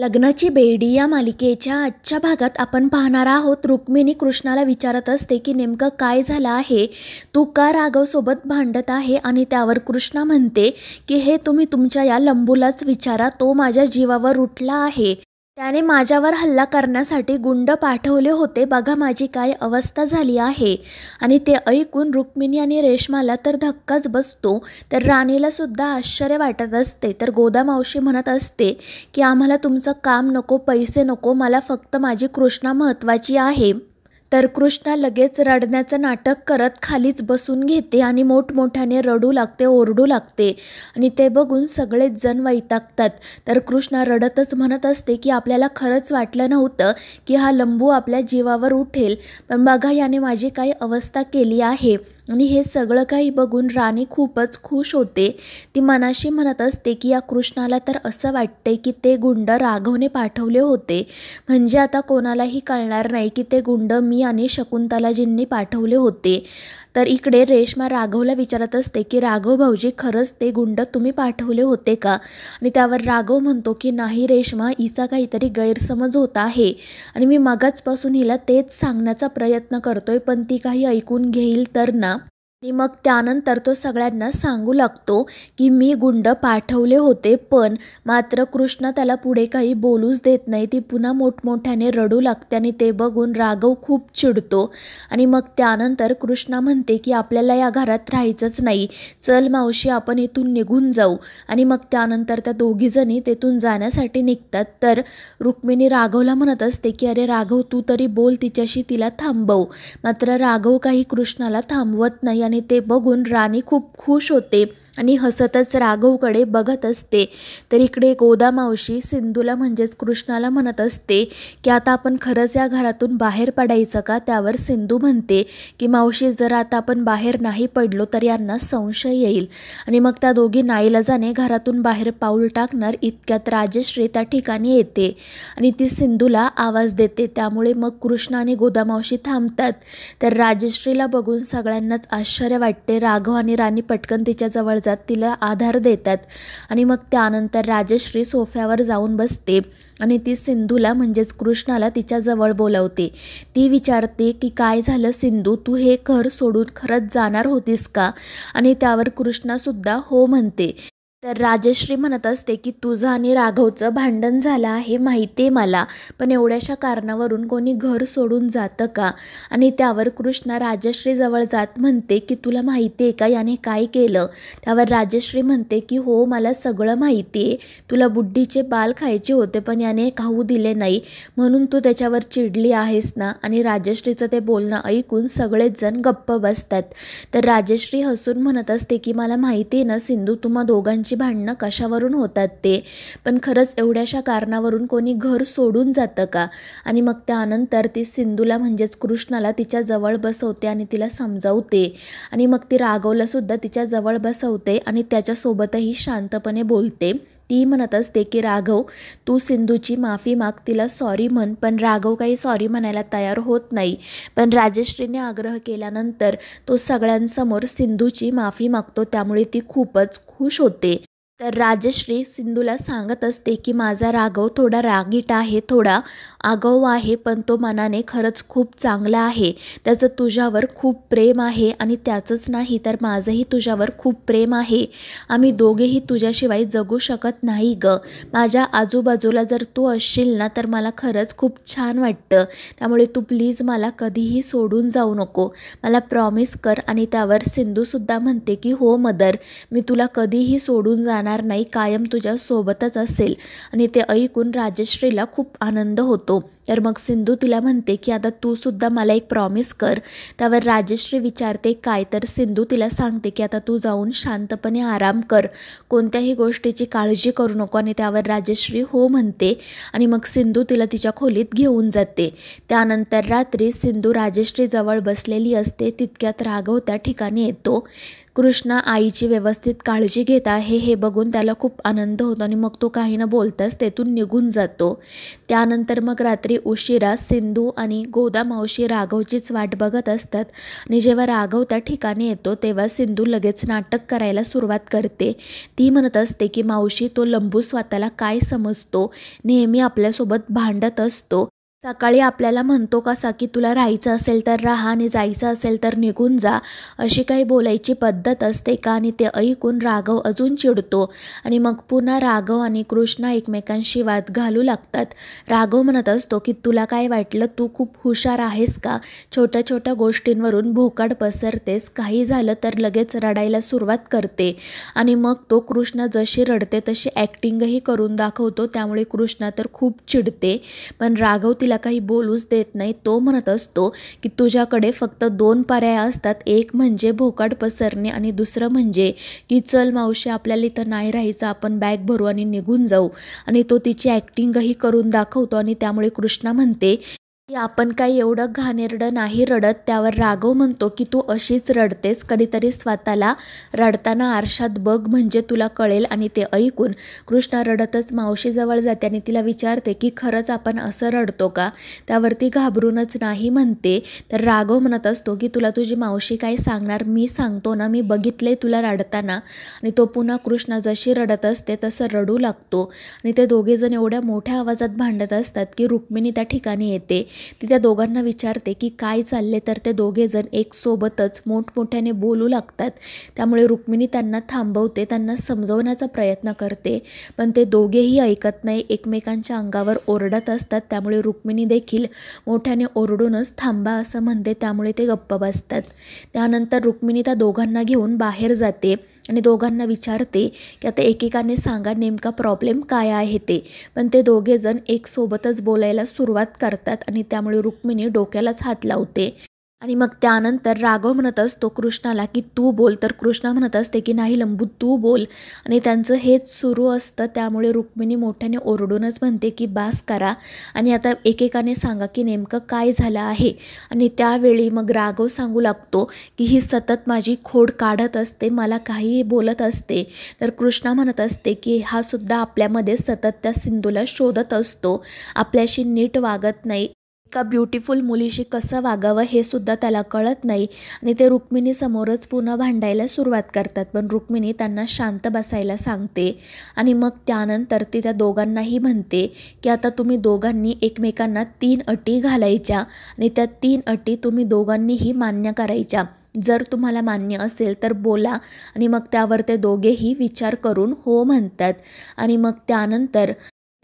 लग्नाची बेडी या मालिकेच्या आजच्या भागात आपण पाहणार आहोत. रुक्मिणी कृष्णाला विचारत असते की नेमकं काय झालं आहे? तू का राघवसोबत भांडत आहे आणि त्यावर कृष्णा म्हणते की हे तुम्ही तुमच्या या लंबूलाच विचारा. तो माझ्या जीवावर उठला आहे. त्याने माझ्यावर हल्ला करण्यासाठी गुंड पाठवले होते. बघा माझी काय अवस्था झाली आहे. आणि ते ऐकून रुक्मिणी आणि रेशमाला तर धक्काच बसतो. तर राणीला सुद्धा आश्चर्य वाटत असते. तर गोदा मावशी म्हणत असते की आम्हाला तुमचं काम नको पैसे नको. मला फक्त माझी कृष्णा महत्त्वाची आहे. तर कृष्णा लगेच रडण्याचं नाटक करत खालीच बसून घेते आणि मोठमोठ्याने रडू लागते ओरडू लागते. आणि ते बघून सगळेच जण वैतागतात. तर कृष्णा रडतच म्हणत असते की आपल्याला खरंच वाटलं नव्हतं की हा लंबू आपल्या जीवावर उठेल. पण बघा याने माझी काही अवस्था केली आहे. आणि हे सगळं काही बघून राणी खूपच खुश होते. ती मनाशी म्हणत असते की या कृष्णाला तर असं वाटते की ते गुंड राघवने पाठवले होते. म्हणजे आता कोणालाही कळणार नाही की ते गुंड मी आणि शकुंतलाजींनी पाठवले होते. तर इकडे रेश्मा राघवला विचारत असते की राघव भाऊजी खरंच ते गुंड तुम्ही पाठवले होते का? आणि त्यावर राघव म्हणतो की नाही रेश्मा हिचा काहीतरी गैरसमज होत आहे आणि मी मगाचपासून हिला तेच सांगण्याचा प्रयत्न करतोय पण ती काही ऐकून घेईल तर ना? आणि मग त्यानंतर तो सगळ्यांना सांगू लागतो की मी गुंड पाठवले होते पण मात्र कृष्ण त्याला पुढे काही बोलूच देत नाही. ती पुन्हा मोठमोठ्याने रडू लागते आणि ते बघून राघव खूप चिडतो. आणि मग त्यानंतर कृष्णा म्हणते की आपल्याला या घरात राहायचंच नाही. चल मावशी आपण इथून निघून जाऊ. आणि मग त्यानंतर त्या दोघीजणी तेथून जाण्यासाठी निघतात. तर रुक्मिणी राघवला म्हणत असते की अरे राघव तू तरी बोल तिच्याशी तिला थांबव. मात्र राघव काही कृष्णाला थांबवत नाही आणि ते बघून राणी खूप खुश होते. आणि हसतच राघवकडे बघत असते. तर इकडे गोदामावशी सिंधूला म्हणजेच कृष्णाला म्हणत असते की आता आपण खरंच या घरातून बाहेर पडायचं का? त्यावर सिंधू म्हणते की मावशी जर आता आपण बाहेर नाही पडलो तर यांना संशय येईल. आणि मग त्या दोघी नाईलाजाने घरातून बाहेर पाऊल टाकणार इतक्यात राजश्री त्या ठिकाणी येते. आणि ती सिंधूला आवाज देते. त्यामुळे मग कृष्ण आणि गोदामावशी थांबतात. तर राजश्रीला बघून सगळ्यांनाच आश्चर्य वाटते. राघव आणि राणी पटकन तिच्याजवळ जात तिला आधार देतात. आणि मग त्यानंतर राजश्री सोफ्यावर जाऊन बसते आणि ती सिंधूला म्हणजेच कृष्णाला तिच्याजवळ बोलवते. ती विचारते की काय झालं सिंधू? तू हे घर सोडून खरंच जाणार होतीस का? आणि त्यावर कृष्णासुद्धा हो म्हणते. तर राजश्री म्हणत असते की तुझं आणि राघवचं भांडण झालं आहे माहिती आहे मला पण एवढ्याशा कारणावरून कोणी घर सोडून जातं का? आणि त्यावर कृष्णा राजश्रीजवळ जात म्हणते की तुला माहिती आहे का याने काय केलं? त्यावर राजश्री म्हणते की हो मला सगळं माहिती आहे तुला बुड्ढीचे बाल खायचे होते पण याने खाऊ दिले नाही. म्हणून तू त्याच्यावर चिडली आहेस ना? आणि राजश्रीचं ते बोलणं ऐकून सगळेच जण गप्प बसतात. तर राजश्री हसून म्हणत असते की मला माहिती आहे ना सिंधू तुम्हा दोघांची भांडणं कशावरून होतात ते? पण खरंच एवढ्याशा कारणावरून कोणी घर सोडून जातं का? आणि मग त्यानंतर ती सिंधूला म्हणजेच कृष्णाला तिच्या जवळ बसवते आणि तिला समजावते. आणि मग ती रागवलासुद्धा तिच्या जवळ बसवते आणि त्याच्यासोबतही शांतपणे बोलते. ती म्हणत असते की राघव तू सिंधूची माफी माग तिला सॉरी म्हण. पण राघव काही सॉरी म्हणायला तयार होत नाही. पण राजश्रीने आग्रह केल्यानंतर तो सगळ्यांसमोर सिंधूची माफी मागतो. त्यामुळे ती खूपच खुश होते. तर राजश्री सिंधूला सांगत असते की माझा राघव थोडा रागीट आहे थोडा आगाऊ आहे पण तो मनाने खरंच खूप चांगला आहे. त्याचं तुझ्यावर खूप प्रेम आहे आणि त्याचंच नाही तर माझंही तुझ्यावर खूप प्रेम आहे. आम्ही दोघेही तुझ्याशिवाय जगू शकत नाही ग. माझ्या आजूबाजूला जर तू असशील ना तर मला खरंच खूप छान वाटतं. त्यामुळे तू प्लीज मला कधीही सोडून जाऊ नको. मला प्रॉमिस कर आणि त्यावर सिंधूसुद्धा म्हणते की हो मदर मी तुला कधीही सोडून जाणार नाही कायम तुझ्या सोबतच असेल. आणि ते ऐकून राजश्रीला खूप आनंद होतो. तर मग सिंधू तिला म्हणते की आता तू सुद्धा मला एक प्रॉमिस कर. त्यावर राजश्री विचारते काय? तर सिंधू तिला सांगते की आता तू जाऊन शांतपणे आराम कर. कोणत्याही गोष्टीची काळजी करू नको. आणि त्यावर राजश्री हो म्हणते आणि मग सिंधू तिला तिच्या खोलीत घेऊन जाते. त्यानंतर रात्री सिंधू राजश्रीजवळ बसलेली असते तितक्यात राघव त्या ठिकाणी येतो. कृष्णा आईची व्यवस्थित काळजी घेत आहे हे बघून त्याला खूप आनंद होतो आणि मग तो काही न बोलताच तेथून निघून जातो. त्यानंतर मग रात्री उशिरा सिंधू आणि गोदा मावशी राघवचीच वाट बघत असतात आणि जेव्हा राघव त्या ठिकाणी येतो तेव्हा सिंधू लगेच नाटक करायला सुरुवात करते. ती म्हणत असते की मावशी तो लंबू स्वतःला काय समजतो? नेहमी आपल्यासोबत भांडत असतो. सकाळी आपल्याला म्हणतो कसा की तुला राहायचं असेल तर राहा आणि जायचं असेल तर निघून जा अशी काही बोलायची पद्धत असते का? आणि ते ऐकून राघव अजून चिडतो. आणि मग पुन्हा राघव आणि कृष्णा एकमेकांशी वाद घालू लागतात. राघव म्हणत असतो की तुला काय वाटलं? तू खूप हुशार आहेस का? छोट्या छोट्या गोष्टींवरून भोकाड पसरतेस. काही झालं तर लगेच रडायला सुरुवात करते. आणि मग तो कृष्ण जशी रडते तशी ॲक्टिंगही करून दाखवतो. त्यामुळे कृष्णा तर खूप चिडते. पण राघव तिला काही बोलूच देत नाही. तो म्हणत असतो की तुझ्याकडे फक्त दोन पर्याय असतात. एक म्हणजे भोकाड पसरणे आणि दुसरं म्हणजे की चल मावशी आपल्याला इथं नाही राहायचं. आपण बॅग भरू आणि निघून जाऊ. आणि तो तिची ॲक्टिंगही करून दाखवतो आणि त्यामुळे कृष्णा म्हणते की आपण काही एवढं घाणेरडं नाही रडत त्यावर राघव म्हणतो की तू अशीच रडतेस कधीतरी स्वतःला रडताना आरशात बघ म्हणजे तुला कळेल आणि ते ऐकून. कृष्णा रडतच मावशीजवळ जाते आणि तिला विचारते की खरंच आपण असं रडतो का? त्यावरती घाबरूनच नाही म्हणते. तर राघव म्हणत असतो की तुला तुझी मावशी काय सांगणार? मी सांगतो ना मी बघितले तुला रडताना. आणि तो पुन्हा कृष्णा जशी रडत असते तसं रडू लागतो. आणि ते दोघेजण एवढ्या मोठ्या आवाजात भांडत असतात की रुक्मिणी त्या ठिकाणी येते. ती त्या दोघांना विचारते की काय चालले तर ते दोघेजण एकसोबतच मोठमोठ्याने बोलू लागतात. त्यामुळे रुक्मिणी त्यांना थांबवते त्यांना समजवण्याचा प्रयत्न करते पण ते दोघेही ऐकत नाही एकमेकांच्या अंगावर ओरडत असतात. त्यामुळे रुक्मिणी देखील मोठ्याने ओरडूनच थांबा असं म्हणते त्यामुळे ते गप्प बसतात. त्यानंतर रुक्मिणी त्या दोघांना घेऊन बाहेर जाते. आणि दोघांना विचारते की आता एकेकाने सांगा नेमका प्रॉब्लेम काय आहे ते. पण ते दोघेजण एकसोबतच बोलायला सुरुवात करतात आणि त्यामुळे रुक्मिणी डोक्यालाच हात लावते. आणि मग त्यानंतर राघव म्हणत असतो कृष्णाला की तू बोल. तर कृष्णा म्हणत असते की नाही लंबू तू बोल. आणि त्यांचं हेच सुरू असतं. त्यामुळे रुक्मिणी मोठ्याने ओरडूनच म्हणते की बास करा. आणि आता एकेकाने सांगा की नेमकं काय झालं आहे? आणि त्यावेळी मग राघव सांगू लागतो की ही सतत माझी खोड काढत असते मला काहीही बोलत असते. तर कृष्णा म्हणत असते की हा सुद्धा आपल्यामध्ये सतत त्या सिंधूला शोधत असतो. आपल्याशी नीट वागत नाही. एका ब्युटिफुल मुलीशी कसं वागावं हे सुद्धा त्याला कळत नाही. आणि ते रुक्मिणीसमोरच पुन्हा भांडायला सुरुवात करतात. पण रुक्मिणी त्यांना शांत बसायला सांगते. आणि मग त्यानंतर ती त्या दोघांनाही म्हणते की आता तुम्ही दोघांनी एकमेकांना तीन अटी घालायच्या. आणि त्या तीन अटी तुम्ही दोघांनीही मान्य करायच्या. जर तुम्हाला मान्य असेल तर बोला. आणि मग त्यावर ते दोघेही विचार करून हो म्हणतात. आणि मग त्यानंतर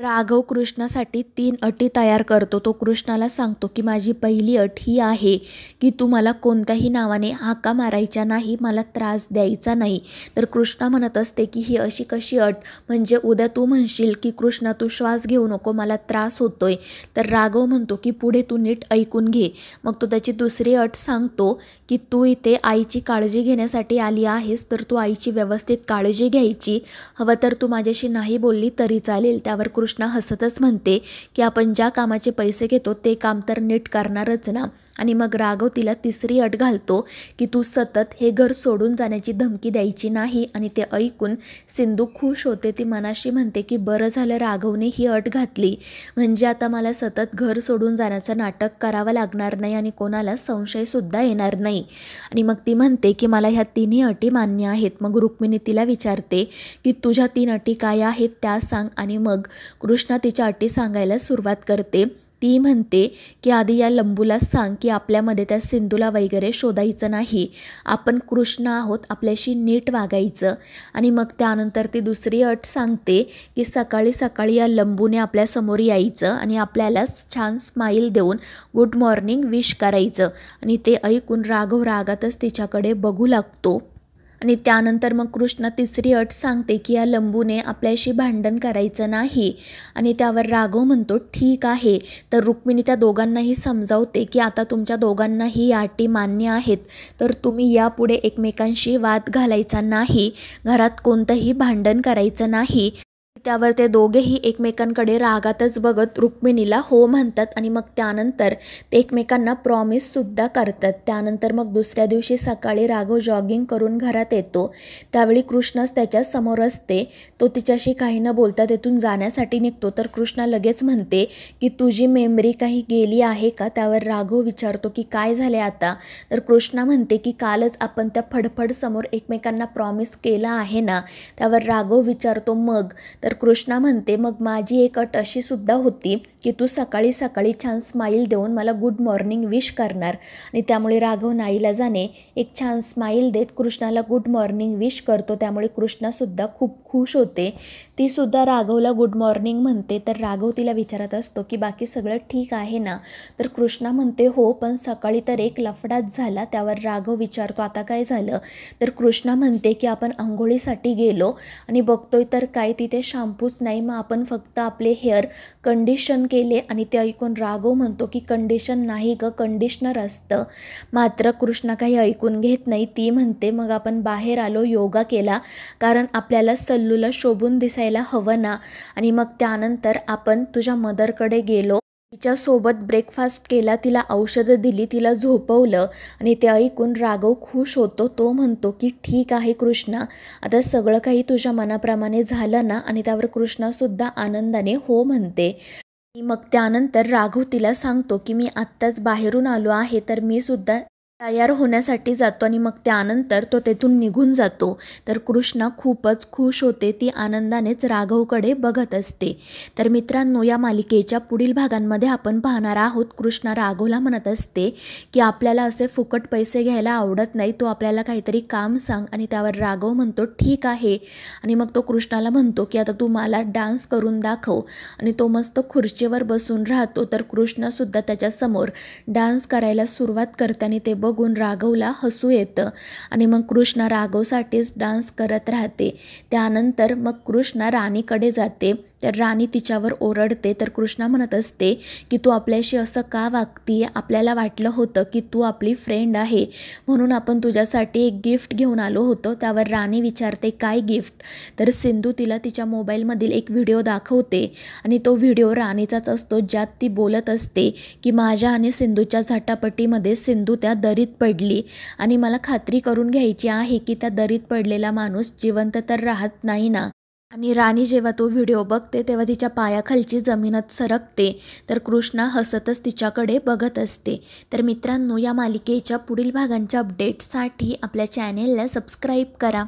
राघव कृष्णासाठी तीन अटी तयार करतो. तो कृष्णाला सांगतो की माझी पहिली अट ही आहे की तू मला कोणत्याही नावाने हाका मारायच्या नाही मला त्रास द्यायचा नाही. तर कृष्णा म्हणत असते की ही अशी कशी अट? म्हणजे उद्या तू म्हणशील की कृष्णा तू श्वास घेऊ नको मला त्रास होतोय. तर राघव म्हणतो की पुढे तू नीट ऐकून घे. मग तो त्याची दुसरी अट सांगतो की तू इथे आईची काळजी घेण्यासाठी आली आहेस तर तू आईची व्यवस्थित काळजी घ्यायची. हवं तर तू माझ्याशी नाही बोलली तरी चालेल. त्यावर कृष्णा हसतच म्हणते की आपण ज्या कामाचे पैसे घेतो ते काम तर नीट करणारच ना. आणि मग राघव तिला तिसरी अट घालतो की तू सतत हे घर सोडून जाण्याची धमकी द्यायची नाही आणि ते ऐकून सिंधू खुश होते. ती मनाशी म्हणते की बरं झालं राघवने ही अट घातली. म्हणजे आता मला सतत घर सोडून जाण्याचं नाटक करावं लागणार नाही आणि कोणाला संशयसुद्धा येणार नाही. आणि मग ती म्हणते की मला ह्या तिन्ही अटी मान्य आहेत. मग रुक्मिणी तिला विचारते की तुझ्या तीन अटी काय आहेत त्या सांग आणि मग कृष्णा तिच्या अटी सांगायला सुरुवात करते. ती म्हणते की आधी या लंबूला सांग की आपल्यामध्ये त्या सिंधूला वगैरे शोधायचं नाही. आपण कृष्ण आहोत आपल्याशी नीट वागायचं. आणि मग त्यानंतर ती दुसरी अट सांगते की सकाळी सकाळी या लंबूने आपल्यासमोर यायचं आणि आपल्याला छान स्माईल देऊन गुड मॉर्निंग विश करायचं. आणि ते ऐकून राघव रागातच तिच्याकडे बघू लागतो. आणि त्यानंतर मग कृष्ण तिसरी अट सांगते की या लंबूने आपल्याशी भांडण करायचं नाही. आणि त्यावर राघव म्हणतो ठीक आहे. तर रुक्मिणी त्या दोघांनाही समजावते की आता तुमच्या दोघांनाही या अटी मान्य आहेत. तर तुम्ही यापुढे एकमेकांशी वाद घालायचा नाही. घरात कोणतंही भांडण करायचं नाही. त्यावर ते दोघेही एकमेकांकडे रागातच बघत रुक्मिणीला हो म्हणतात आणि मग त्यानंतर ते एकमेकांना प्रॉमिससुद्धा करतात. त्यानंतर मग दुसऱ्या दिवशी सकाळी राघव जॉगिंग करून घरात येतो. त्यावेळी कृष्णच त्याच्यासमोर असते. तो तिच्याशी काही न बोलता तेथून जाण्यासाठी निघतो. तर कृष्णा लगेच म्हणते की तुझी मेमरी काही गेली आहे का? त्यावर राघव विचारतो की काय झाले आता? तर कृष्णा म्हणते की कालच आपण त्या फडफड समोर एकमेकांना प्रॉमिस केला आहे ना? त्यावर राघव विचारतो मग? तर कृष्णा म्हणते मग माझी एक अट अशी सुद्धा होती की तू सकाळी सकाळी छान स्माईल देऊन मला गुड मॉर्निंग विश करणार. आणि त्यामुळे राघव नाईला जाणे एक छान स्माईल देत कृष्णाला गुड मॉर्निंग विश करतो. त्यामुळे कृष्णासुद्धा खूप खुश होते. तीसुद्धा राघवला गुड मॉर्निंग म्हणते. तर राघव तिला विचारत असतो की बाकी सगळं ठीक आहे ना? तर कृष्णा म्हणते हो पण सकाळी तर एक लफडाच झाला. त्यावर राघव विचारतो आता काय झालं? तर कृष्णा म्हणते की आपण आंघोळीसाठी गेलो आणि बघतोय तर काय तिथे शॅम्पूच नाही मग आपण फक्त आपले हेअर कंडिशन केले आणि ते ऐकून राघव म्हणतो की कंडिशन नाही ग कंडिशनर असतं. मात्र कृष्णा काही ऐकून घेत नाही ती म्हणते मग आपण बाहेर आलो योगा केला कारण आपल्याला सल्लूला शोभून दिसायला हवं ना. आणि मग त्यानंतर आपण तुझ्या मदरकडे गेलो तिच्यासोबत ब्रेकफास्ट केला तिला औषधं दिली तिला झोपवलं आणि ते ऐकून राघव खुश होतो. तो म्हणतो की ठीक आहे कृष्णा आता सगळं काही तुझ्या मनाप्रमाणे झालं ना आणि त्यावर कृष्णासुद्धा आनंदाने हो म्हणते. मग त्यानंतर राघव तिला सांगतो की मी आत्ताच बाहेरून आलो आहे तर मी सुद्धा तयार होण्यासाठी जातो आणि मग त्यानंतर तो तेथून निघून जातो. तर कृष्णा खूपच खुश होते. ती आनंदानेच राघवकडे बघत असते. तर मित्रांनो या मालिकेच्या पुढील भागांमध्ये आपण पाहणार आहोत. कृष्णा राघवला म्हणत असते की आपल्याला असे फुकट पैसे घ्यायला आवडत नाही. तो आपल्याला काहीतरी काम सांग आणि त्यावर राघव म्हणतो ठीक आहे. आणि मग तो कृष्णाला म्हणतो की आता तू मला डान्स करून दाखव. आणि तो मस्त खुर्चीवर बसून राहतो. तर कृष्णासुद्धा त्याच्यासमोर डान्स करायला सुरुवात करताना ते बघून राघवला हसू येतं आणि मग कृष्णा राघवसाठीच डान्स करत राहते. त्यानंतर मग कृष्णा राणीकडे जाते. तर राणी तिच्यावर ओरडते. तर कृष्णा म्हणत असते की तू आपल्याशी असं का वागती आपल्याला वाटलं होतं की तू आपली फ्रेंड आहे. म्हणून आपण तुझ्यासाठी एक गिफ्ट घेऊन आलो होतो. त्यावर राणी विचारते काय गिफ्ट तर सिंधू तिला तिच्या मोबाईलमधील एक व्हिडिओ दाखवते. आणि तो व्हिडिओ राणीचाच असतो ज्यात ती बोलत असते की माझ्या आणि सिंधूच्या झटापटीमध्ये सिंधू त्या दरीत पडली. आणि मला खात्री करून घ्यायची आहे की त्या दरीत पडलेला माणूस जिवंत तर राहत नाही ना. आणि राणी जेव्हा तो व्हिडिओ बघते तेव्हा तिच्या पायाखालची जमीनच सरकते. तर कृष्णा हसतच तिच्याकडे बघत असते. तर मित्रांनो या मालिकेच्या पुढील भागांच्या अपडेट्ससाठी आपल्या चॅनेलला सबस्क्राईब करा.